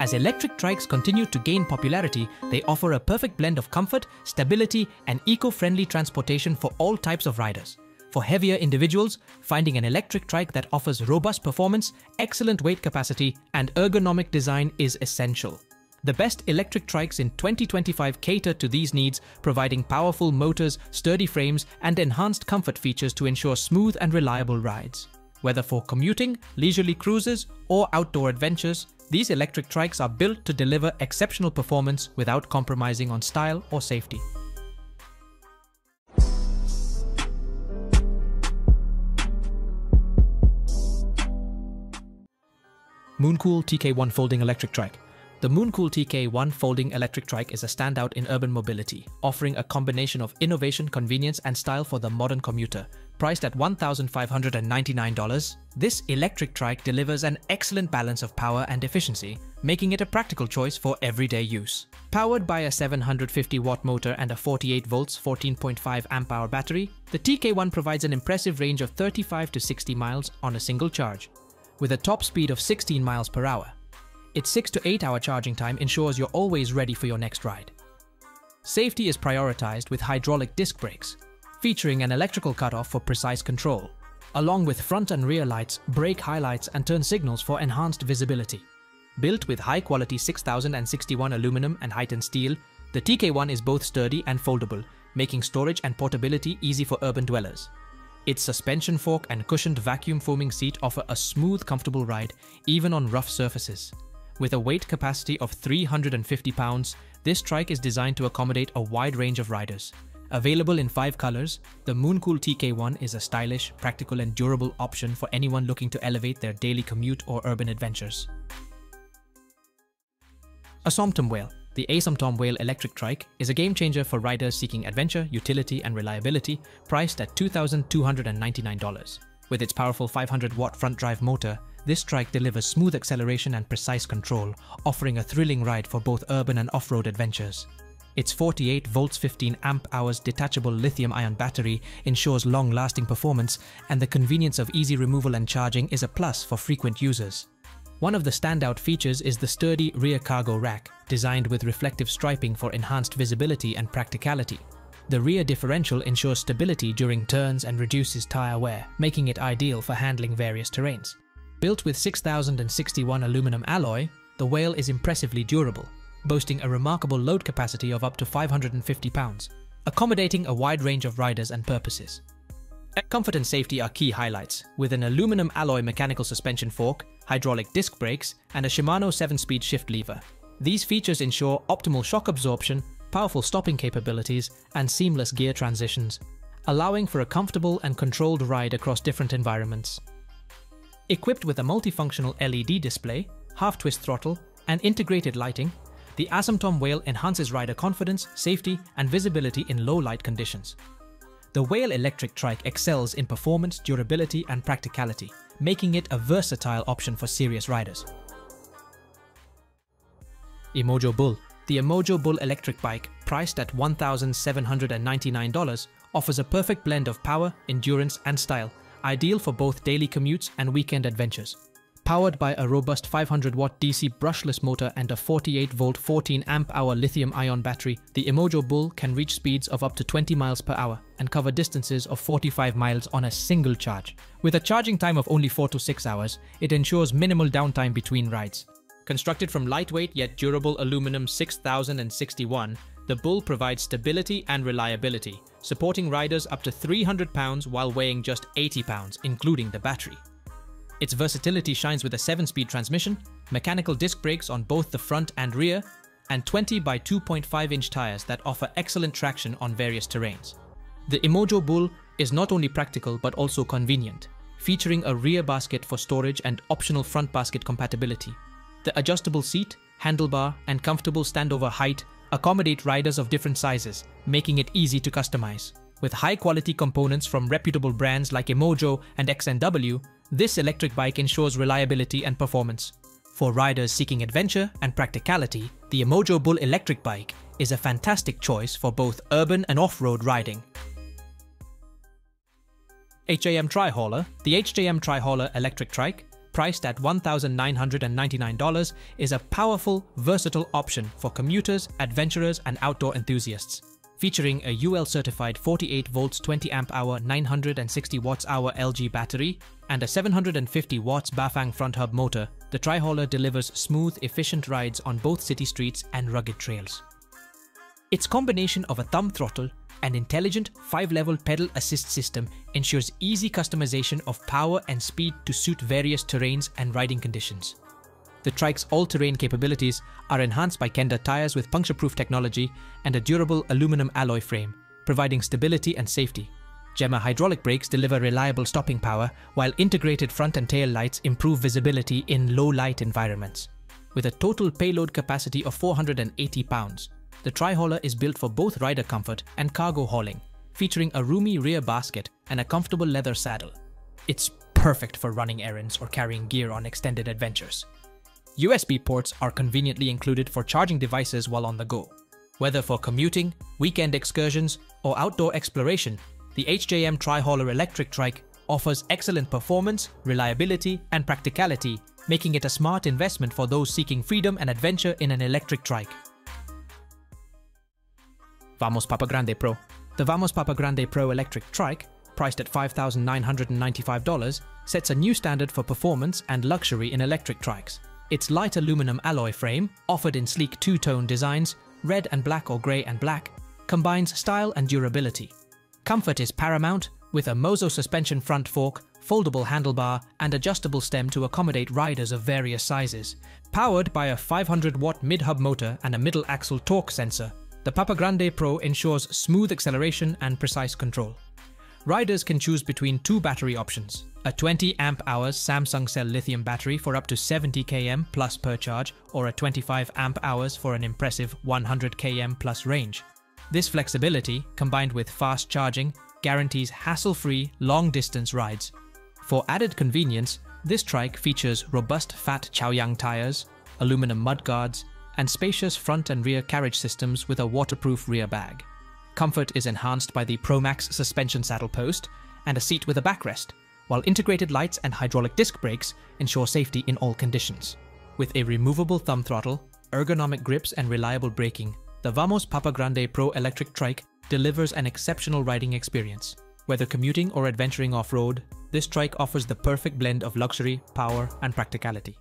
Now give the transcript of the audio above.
As electric trikes continue to gain popularity, they offer a perfect blend of comfort, stability, and eco-friendly transportation for all types of riders. For heavier individuals, finding an electric trike that offers robust performance, excellent weight capacity, and ergonomic design is essential. The best electric trikes in 2025 cater to these needs, providing powerful motors, sturdy frames, and enhanced comfort features to ensure smooth and reliable rides. Whether for commuting, leisurely cruises, or outdoor adventures, these electric trikes are built to deliver exceptional performance without compromising on style or safety. Mooncool TK1 Folding Electric Trike the Mooncool TK1 folding electric trike is a standout in urban mobility, offering a combination of innovation, convenience, and style for the modern commuter. Priced at $1,599, this electric trike delivers an excellent balance of power and efficiency, making it a practical choice for everyday use. Powered by a 750 watt motor and a 48 volts 14.5 amp hour battery, the TK1 provides an impressive range of 35 to 60 miles on a single charge, with a top speed of 16 miles per hour. Its 6 to 8 hour charging time ensures you're always ready for your next ride. Safety is prioritized with hydraulic disc brakes, featuring an electrical cutoff for precise control, along with front and rear lights, brake highlights and turn signals for enhanced visibility. Built with high-quality 6061 aluminum and heightened steel, the TK1 is both sturdy and foldable, making storage and portability easy for urban dwellers. Its suspension fork and cushioned vacuum foaming seat offer a smooth, comfortable ride, even on rough surfaces. With a weight capacity of 350 pounds, this trike is designed to accommodate a wide range of riders. Available in five colors, the Mooncool TK1 is a stylish, practical and durable option for anyone looking to elevate their daily commute or urban adventures. Asomtom Whale The Asomtom Whale electric trike is a game changer for riders seeking adventure, utility and reliability, priced at $2,299. With its powerful 500 watt front drive motor, this trike delivers smooth acceleration and precise control, offering a thrilling ride for both urban and off-road adventures. Its 48 volts 15 amp hours detachable lithium-ion battery ensures long-lasting performance, and the convenience of easy removal and charging is a plus for frequent users. One of the standout features is the sturdy rear cargo rack, designed with reflective striping for enhanced visibility and practicality. The rear differential ensures stability during turns and reduces tire wear, making it ideal for handling various terrains. Built with 6061 aluminum alloy, the Whale is impressively durable, boasting a remarkable load capacity of up to 550 pounds, accommodating a wide range of riders and purposes. Comfort and safety are key highlights, with an aluminum alloy mechanical suspension fork, hydraulic disc brakes, and a Shimano 7-speed shift lever. These features ensure optimal shock absorption, powerful stopping capabilities, and seamless gear transitions, allowing for a comfortable and controlled ride across different environments. Equipped with a multifunctional LED display, half-twist throttle, and integrated lighting, the Asomtom Whale enhances rider confidence, safety, and visibility in low light conditions. The Whale electric trike excels in performance, durability, and practicality, making it a versatile option for serious riders. Emojo Bull The Emojo Bull electric bike, priced at $1,799, offers a perfect blend of power, endurance, and style, ideal for both daily commutes and weekend adventures. Powered by a robust 500 watt DC brushless motor and a 48 volt 14 amp hour lithium ion battery, the Emojo Bull can reach speeds of up to 20 miles per hour and cover distances of 45 miles on a single charge. With a charging time of only 4 to 6 hours, it ensures minimal downtime between rides. Constructed from lightweight yet durable aluminum 6061, the Bull provides stability and reliability, supporting riders up to 300 pounds while weighing just 80 pounds, including the battery. Its versatility shines with a 7-speed transmission, mechanical disc brakes on both the front and rear, and 20 by 2.5 inch tires that offer excellent traction on various terrains. The Emojo Bull is not only practical but also convenient, featuring a rear basket for storage and optional front basket compatibility. The adjustable seat, handlebar, and comfortable standover height accommodate riders of different sizes, making it easy to customize. With high quality components from reputable brands like Emojo and XNW, this electric bike ensures reliability and performance. For riders seeking adventure and practicality, the Emojo Bull electric bike is a fantastic choice for both urban and off-road riding. HJM Tri-Hauler The HJM Tri-Hauler electric trike priced at $1,999, is a powerful, versatile option for commuters, adventurers, and outdoor enthusiasts. Featuring a UL certified 48 volts 20 amp hour 960 watts hour LG battery and a 750 watts Bafang front hub motor, the Tri-Hauler delivers smooth, efficient rides on both city streets and rugged trails. Its combination of a thumb throttle and intelligent 5-level pedal assist system ensures easy customization of power and speed to suit various terrains and riding conditions. The trike's all-terrain capabilities are enhanced by Kenda tires with puncture-proof technology and a durable aluminum alloy frame, providing stability and safety. Gemma hydraulic brakes deliver reliable stopping power, while integrated front and tail lights improve visibility in low-light environments. With a total payload capacity of 480 pounds, the Tri-Hauler is built for both rider comfort and cargo hauling, featuring a roomy rear basket and a comfortable leather saddle. It's perfect for running errands or carrying gear on extended adventures. USB ports are conveniently included for charging devices while on the go. Whether for commuting, weekend excursions, or outdoor exploration, the HJM Tri-Hauler electric trike offers excellent performance, reliability, and practicality, making it a smart investment for those seeking freedom and adventure in an electric trike. Vamos Papa Grande Pro. The Vamos Papa Grande Pro electric trike, priced at $5,995, sets a new standard for performance and luxury in electric trikes. Its light aluminum alloy frame, offered in sleek two-tone designs, red and black or grey and black, combines style and durability. Comfort is paramount, with a Mozo suspension front fork, foldable handlebar, and adjustable stem to accommodate riders of various sizes. Powered by a 500 watt mid-hub motor and a middle axle torque sensor, the Papa Grande Pro ensures smooth acceleration and precise control. Riders can choose between two battery options, a 20 amp hours Samsung cell lithium battery for up to 70 km plus per charge or a 25 amp hours for an impressive 100 km plus range. This flexibility, combined with fast charging, guarantees hassle-free long-distance rides. For added convenience, this trike features robust fat Chaoyang tires, aluminum mudguards, and spacious front and rear carriage systems with a waterproof rear bag. Comfort is enhanced by the ProMax suspension saddle post and a seat with a backrest, while integrated lights and hydraulic disc brakes ensure safety in all conditions. With a removable thumb throttle, ergonomic grips and reliable braking, the Vamos Papa Grande Pro electric trike delivers an exceptional riding experience. Whether commuting or adventuring off-road, this trike offers the perfect blend of luxury, power and practicality.